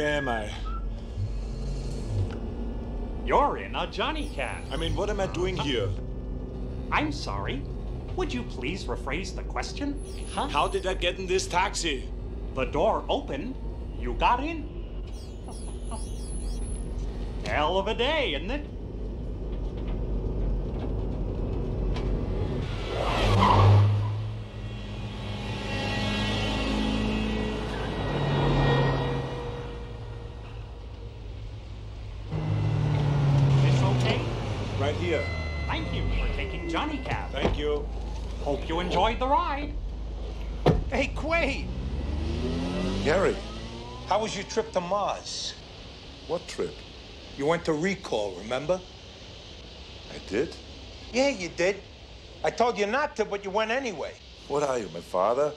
Where am I? You're in a Johnny Cab. I mean, what am I doing here? I'm sorry. Would you please rephrase the question? Huh? How did I get in this taxi? The door opened. You got in. Hell of a day, isn't it? This okay? Right here. Thank you for taking Johnny Cab. Thank you. Hope you enjoyed the ride. Hey, Quaid, Gary, how was your trip to Mars? what trip? You went to Rekall, remember? I did? Yeah, you did. I told you not to, but you went anyway. What are you, my father?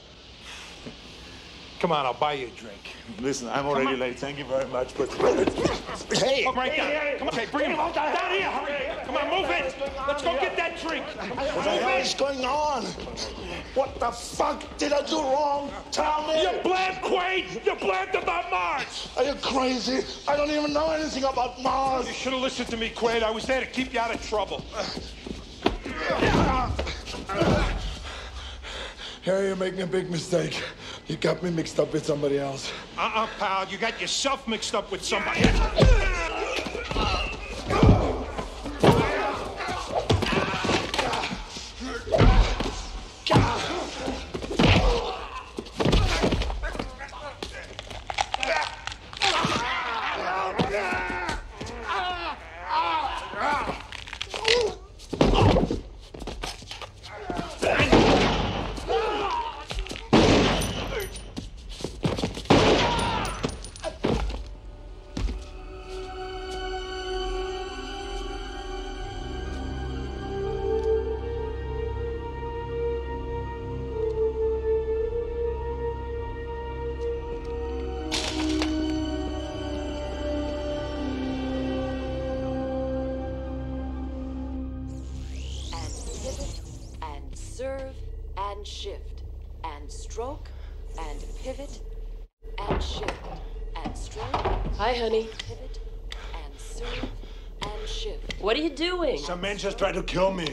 Come on, I'll buy you a drink. Listen, I'm already late. Thank you very much, but Hey! Come right down. Come on, okay, bring him down here. Hurry. Come on, move it. Let's go get that drink. What the hell is going on? What the fuck did I do wrong? Tell me! You blamed Quaid. You blamed about Mars. Are you crazy? I don't even know anything about Mars. You should have listened to me, Quaid. I was there to keep you out of trouble. Uh, Harry, you're making a big mistake. You got me mixed up with somebody else. Uh-uh, pal. You got yourself mixed up with somebody. and serve and shift and stroke and pivot and shift and stroke. Hi, honey. Pivot and serve and shift. What are you doing? some man just tried to kill me.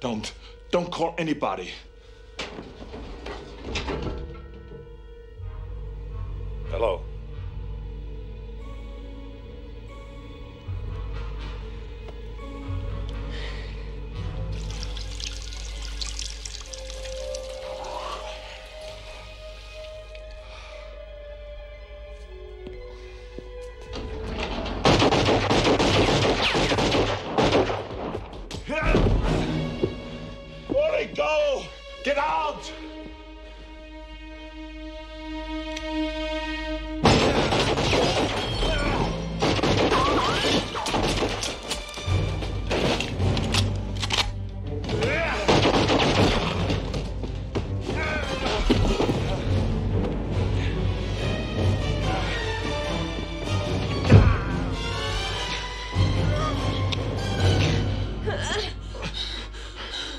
Don't, don't call anybody. Hello. Get out!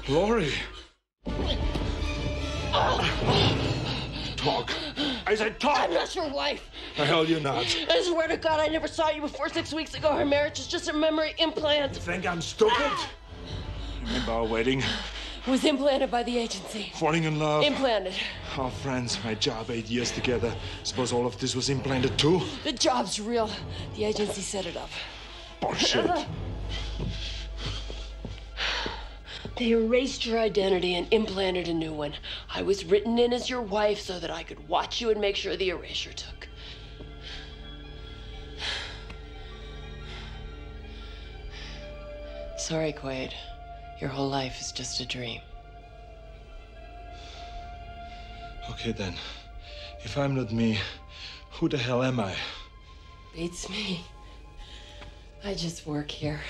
Lori. Talk. I said talk. I'm not your wife. The hell you're not. I swear to God, I never saw you before six weeks ago. Her marriage is just a memory implant. Think I'm stupid? Remember our wedding? Was implanted by the agency. Falling in love? Implanted. Our friends, my job, eight years together. Suppose all of this was implanted too? The job's real. The agency set it up. Bullshit. Uh-huh. They erased your identity and implanted a new one. I was written in as your wife so that I could watch you and make sure the erasure took. Sorry, Quaid. Your whole life is just a dream. Okay then. If I'm not me, who the hell am I? Beats me. I just work here.